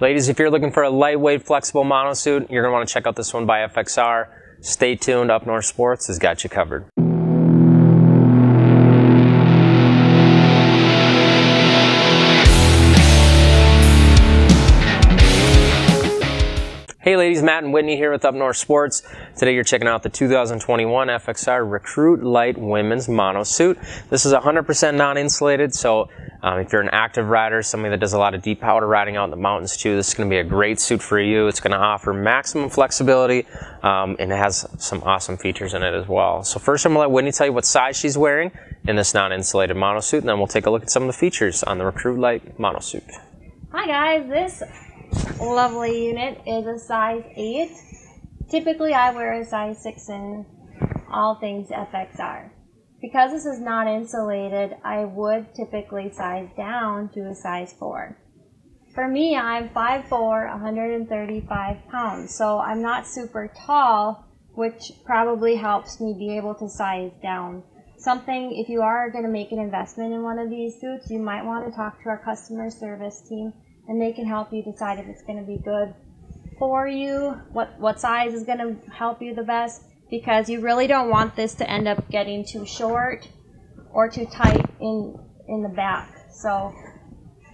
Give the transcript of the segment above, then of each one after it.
Ladies, if you're looking for a lightweight, flexible monosuit, you're going to want to check out this one by FXR. Stay tuned. Up North Sports has got you covered. Hey ladies, Matt and Whitney here with Up North Sports. Today you're checking out the 2021 FXR Recruit Lite Women's Mono Suit. This is 100% non-insulated, so um, if you're an active rider, somebody that does a lot of deep powder riding out in the mountains too, this is going to be a great suit for you. It's going to offer maximum flexibility, um, and it has some awesome features in it as well. So first I'm going to let Whitney tell you what size she's wearing in this non-insulated mono suit, and then we'll take a look at some of the features on the Recruit Lite Mono Suit. Hi guys, this lovely unit is a size 8. Typically I wear a size 6 in all things FXR. Because this is not insulated, I would typically size down to a size 4. For me, I'm 5'4", 135 pounds, so I'm not super tall, which probably helps me be able to size down. Something, if you are going to make an investment in one of these suits, you might want to talk to our customer service team and they can help you decide if it's going to be good for you, what, what size is going to help you the best, because you really don't want this to end up getting too short or too tight in, in the back. So,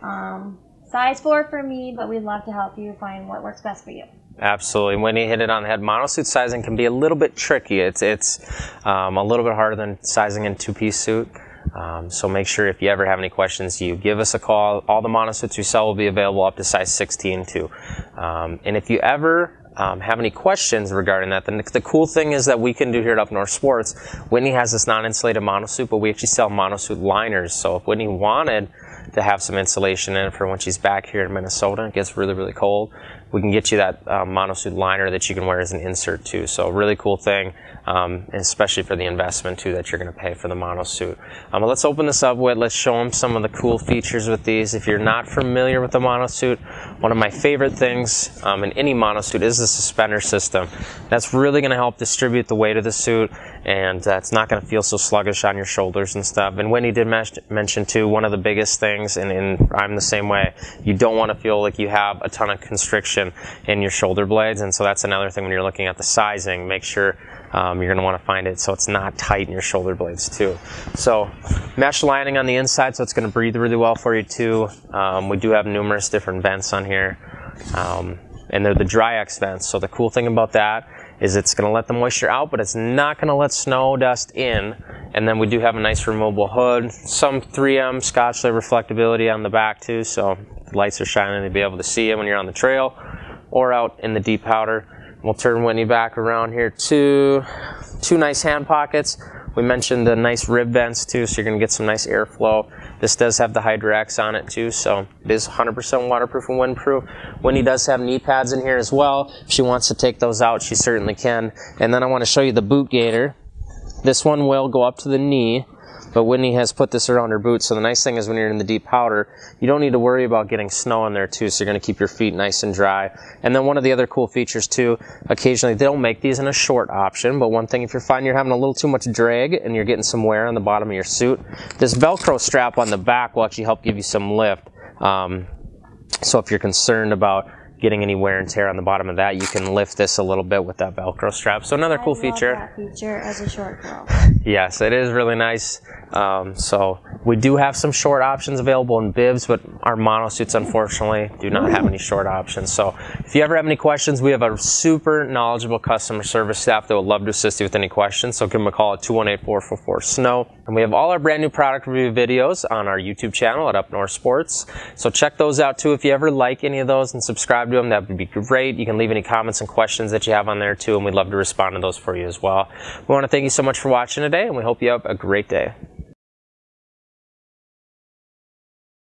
um, size 4 for me, but we'd love to help you find what works best for you. Absolutely. When you hit it on the head, monosuit sizing can be a little bit tricky. It's, it's um, a little bit harder than sizing in two-piece suit. Um, so make sure if you ever have any questions, you give us a call. All the monosuits we sell will be available up to size 16 too. Um, and if you ever um, have any questions regarding that, then the cool thing is that we can do here at Up North Sports, Whitney has this non-insulated monosuit, but we actually sell monosuit liners. So if Whitney wanted to have some insulation in it for when she's back here in Minnesota, it gets really, really cold, we can get you that um, monosuit liner that you can wear as an insert too. So really cool thing, um, especially for the investment too that you're going to pay for the monosuit. Um, let's open this up with, let's show them some of the cool features with these. If you're not familiar with the monosuit, one of my favorite things um, in any monosuit is the suspender system. That's really going to help distribute the weight of the suit and uh, it's not going to feel so sluggish on your shoulders and stuff. And Whitney did mention too, one of the biggest things, and, and I'm the same way, you don't want to feel like you have a ton of constriction in your shoulder blades. And so that's another thing when you're looking at the sizing, make sure um, you're going to want to find it so it's not tight in your shoulder blades too. So mesh lining on the inside so it's going to breathe really well for you too. Um, we do have numerous different vents on here. Um, and they're the Dry-X vents. So the cool thing about that is it's going to let the moisture out, but it's not going to let snow dust in. And then we do have a nice removable hood, some 3M Scotchlite reflectability on the back too, so lights are shining to be able to see it when you're on the trail or out in the deep powder. We'll turn Whitney back around here. Two, two nice hand pockets. We mentioned the nice rib vents too, so you're to get some nice airflow. This does have the HydrX on it too, so it is 100% waterproof and windproof. Whitney does have knee pads in here as well. If she wants to take those out, she certainly can. And then I want to show you the boot gaiter. This one will go up to the knee but Whitney has put this around her boots. So the nice thing is when you're in the deep powder, you don't need to worry about getting snow in there too. So you're going to keep your feet nice and dry. And then one of the other cool features too, occasionally they'll make these in a short option. But one thing, if you're finding you're having a little too much drag and you're getting some wear on the bottom of your suit, this Velcro strap on the back will actually help give you some lift. Um, so if you're concerned about getting any wear and tear on the bottom of that, you can lift this a little bit with that Velcro strap. So another I cool feature. feature as a short girl. yes, it is really nice. Um, so we do have some short options available in bibs, but our mono suits unfortunately do not have any short options. So if you ever have any questions, we have a super knowledgeable customer service staff that would love to assist you with any questions. So give them a call at 218-444-SNOW. And we have all our brand new product review videos on our YouTube channel at Up North Sports. So check those out too. If you ever like any of those and subscribe to them, that would be great. You can leave any comments and questions that you have on there too, and we'd love to respond to those for you as well. We want to thank you so much for watching today, and we hope you have a great day.